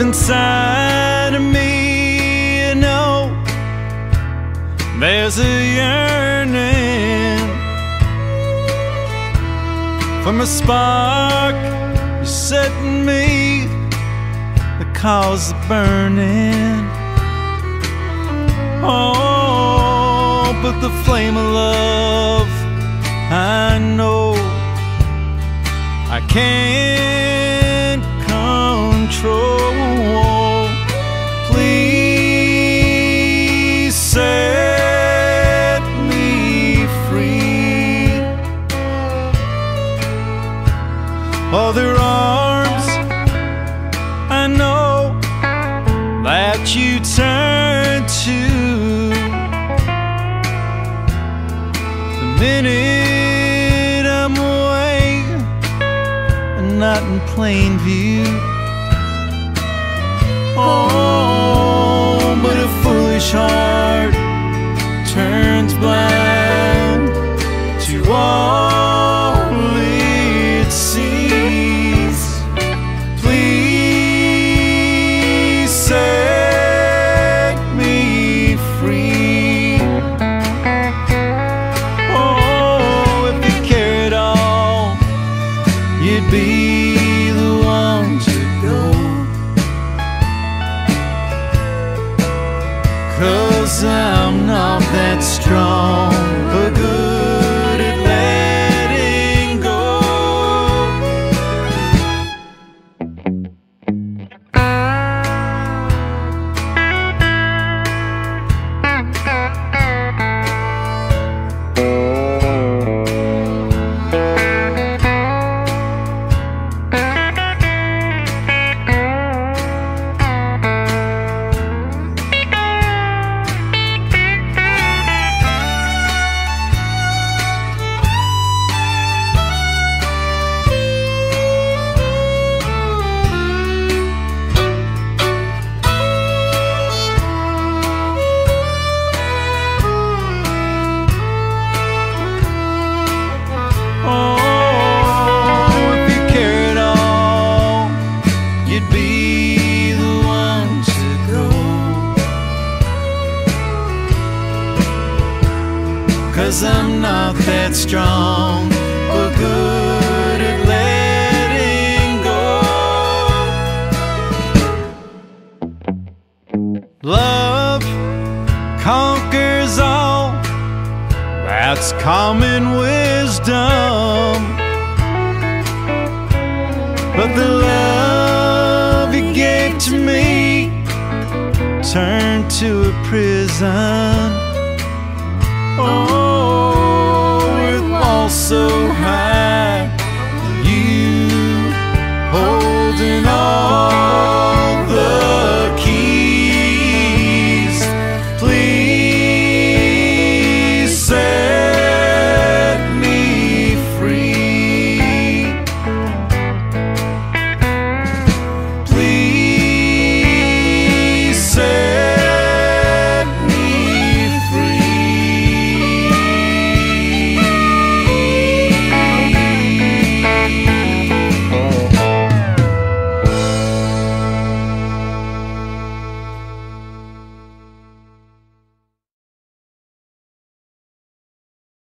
inside of me, you know, there's a yearning from a spark you set setting me that caused burning. Oh, but the flame of love, I know I can't Other arms, I know that you turn to. The minute I'm away and not in plain view. Oh, but a foolish heart I'm not that strong be the one to go. Cause I'm not that strong or good at letting go. Love conquers all. That's common wisdom. But the love you gave to me turned to a prison. Oh, with walls so high.